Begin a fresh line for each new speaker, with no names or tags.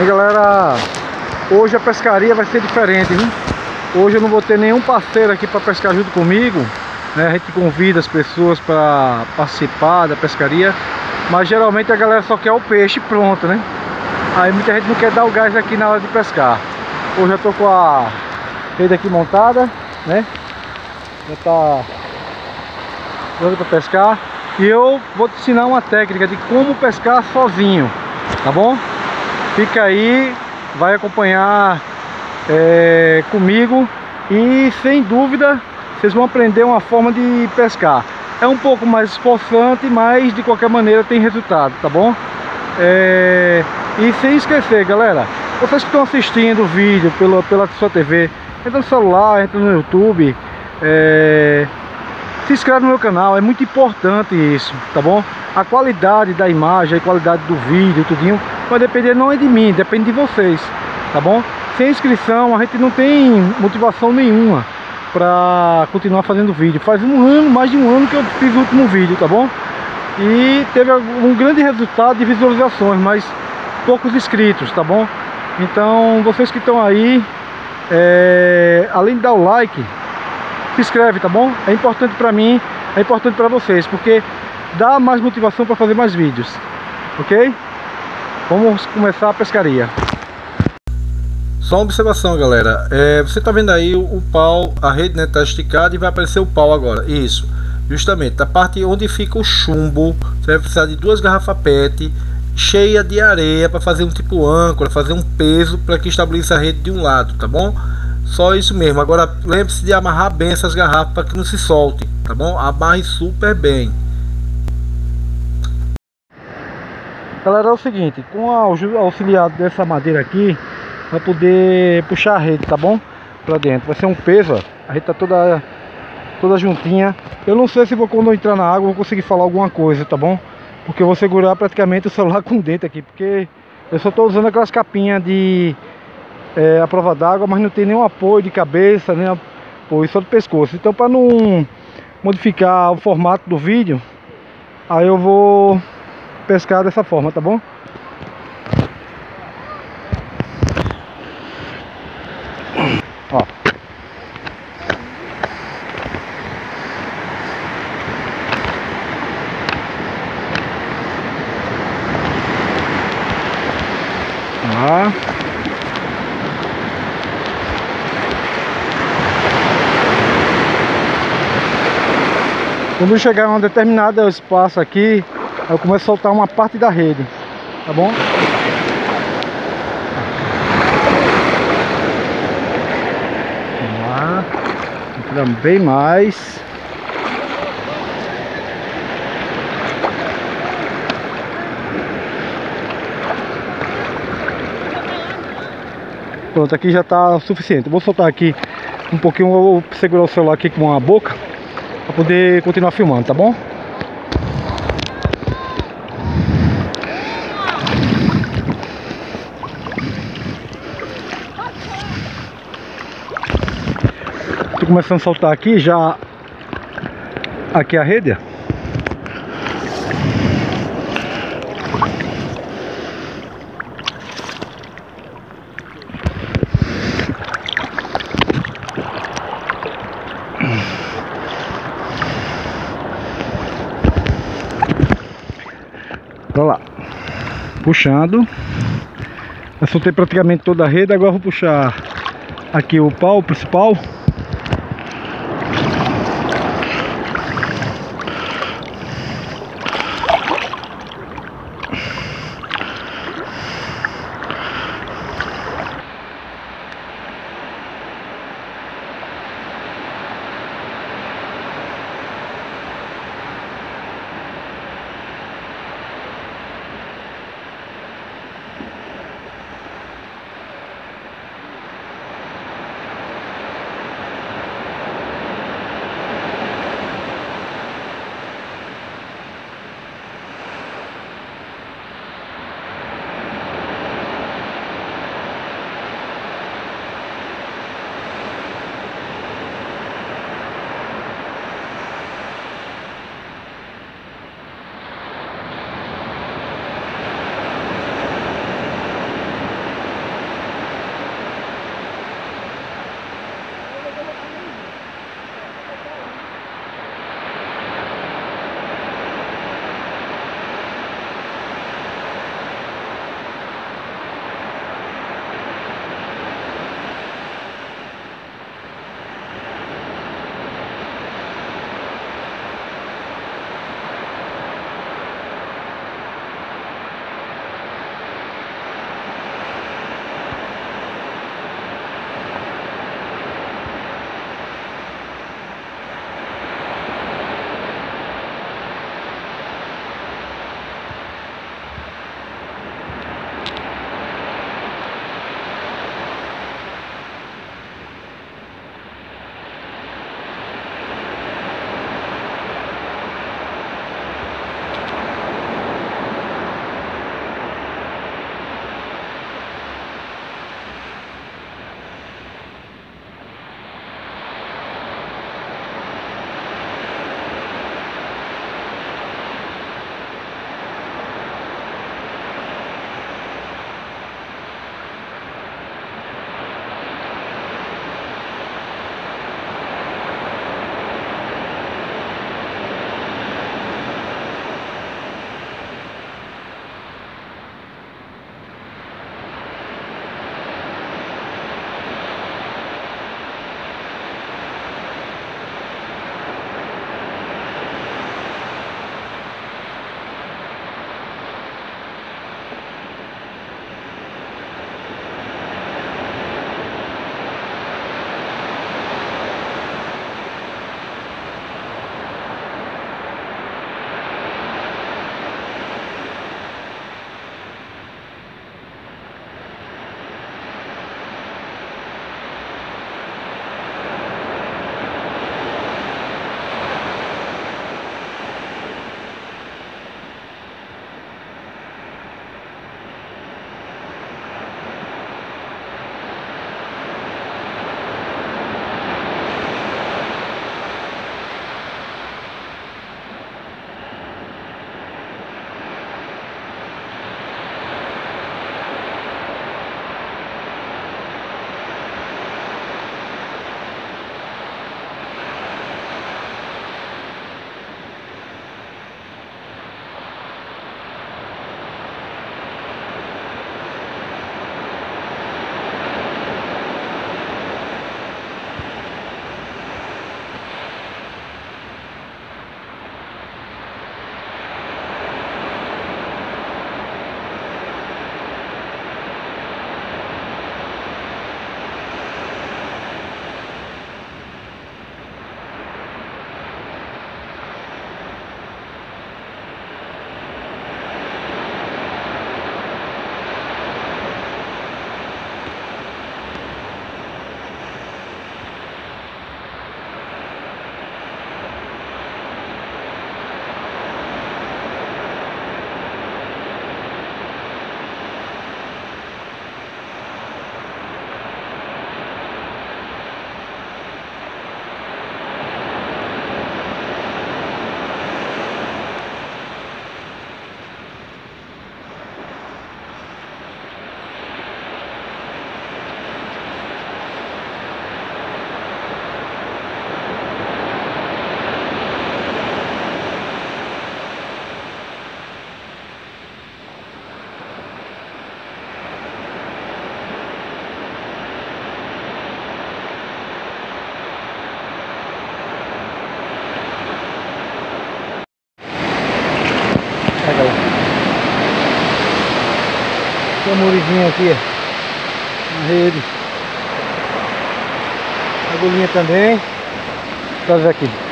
E galera, hoje a pescaria vai ser diferente, viu? Hoje eu não vou ter nenhum parceiro aqui para pescar junto comigo né? A gente convida as pessoas para participar da pescaria Mas geralmente a galera só quer o peixe pronto, né? Aí muita gente não quer dar o gás aqui na hora de pescar Hoje eu tô com a rede aqui montada, né? Já tá pronto para pescar E eu vou te ensinar uma técnica de como pescar sozinho, tá bom? Fica aí, vai acompanhar é, comigo e sem dúvida vocês vão aprender uma forma de pescar. É um pouco mais esforçante, mas de qualquer maneira tem resultado, tá bom? É... E sem esquecer, galera, vocês que estão assistindo o vídeo pela, pela sua TV, entra no celular, entra no YouTube, é... se inscreve no meu canal, é muito importante isso, tá bom? A qualidade da imagem, a qualidade do vídeo, tudinho, vai depender não é de mim, depende de vocês, tá bom? Sem inscrição a gente não tem motivação nenhuma para continuar fazendo vídeo. Faz um ano, mais de um ano que eu fiz o último vídeo, tá bom? E teve um grande resultado de visualizações, mas poucos inscritos, tá bom? Então, vocês que estão aí, é, além de dar o like, se inscreve, tá bom? É importante para mim, é importante para vocês, porque dá mais motivação para fazer mais vídeos, ok? Vamos começar a pescaria. Só uma observação, galera. É, você tá vendo aí o, o pau, a rede né, tá esticada e vai aparecer o pau agora. Isso. Justamente, a parte onde fica o chumbo, você vai precisar de duas garrafas PET cheia de areia para fazer um tipo âncora, fazer um peso para que estabeleça a rede de um lado, tá bom? Só isso mesmo. Agora lembre-se de amarrar bem essas garrafas para que não se solte, tá bom? Amarre super bem. Galera, é o seguinte, com o auxiliado dessa madeira aqui, vai poder puxar a rede, tá bom? Pra dentro. Vai ser um peso, ó. A rede tá toda, toda juntinha. Eu não sei se vou, quando eu entrar na água, vou conseguir falar alguma coisa, tá bom? Porque eu vou segurar praticamente o celular com o aqui, porque eu só tô usando aquelas capinhas de é, a prova d'água, mas não tem nenhum apoio de cabeça, nem apoio só do pescoço. Então para não modificar o formato do vídeo, aí eu vou pescar dessa forma, tá bom? Ó. Ó. Quando chegar em um determinado espaço aqui, eu começo a soltar uma parte da rede, tá bom? bem mais Pronto, aqui já está suficiente. Vou soltar aqui um pouquinho, vou segurar o celular aqui com a boca para poder continuar filmando, tá bom? Começando a soltar aqui já aqui a rede? Olha lá. Puxando. Eu soltei praticamente toda a rede agora vou puxar aqui o pau principal Pega aí. Tem uma murizinha aqui, ó. Na rede. Agulhinha também. Ver aqui.